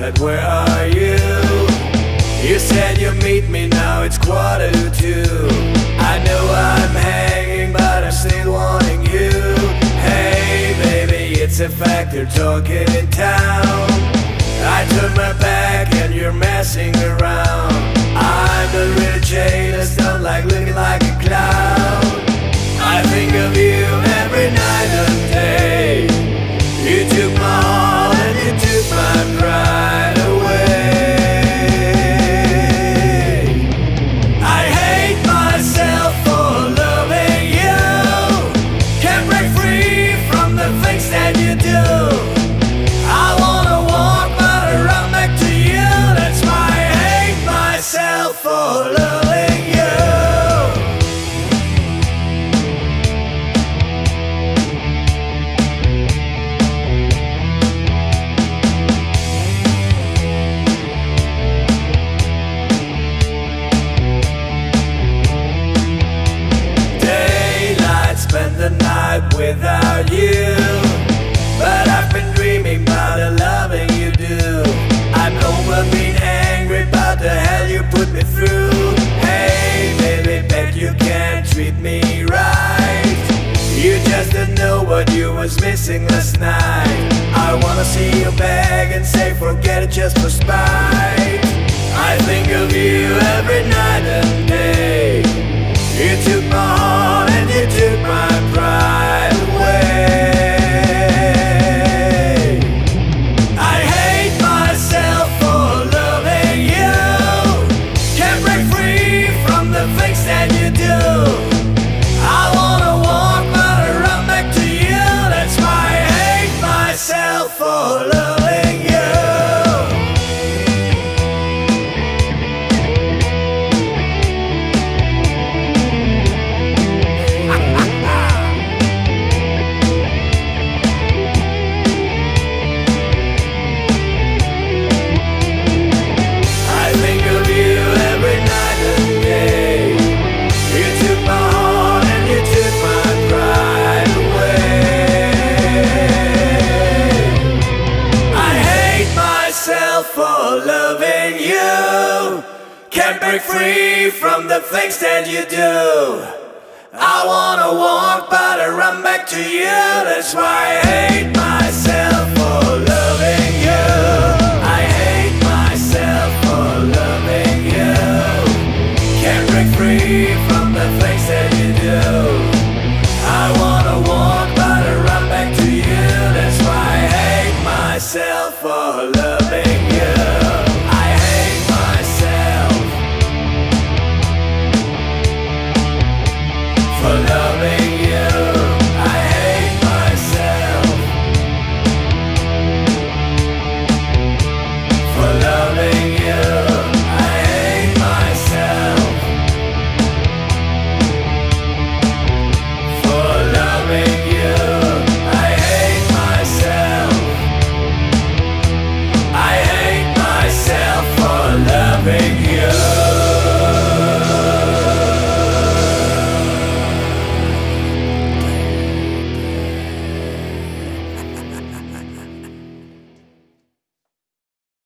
said, where are you? You said you'll meet me now, it's quarter to two. I know I'm hanging, but I'm still wanting you. Hey, baby, it's a fact, they're talking in town. I turn my back and you're messing around. I'm the real Jane, I don't like just don't know what you was missing last night. I wanna see you beg and say forget it just for spite. Can't break free from the things that you do. I wanna walk, but I run back to you. That's why I hate myself for loving you. I hate myself for loving you. Can't break free from the things that you do. I wanna walk, but I run back to you. That's why I hate myself for loving for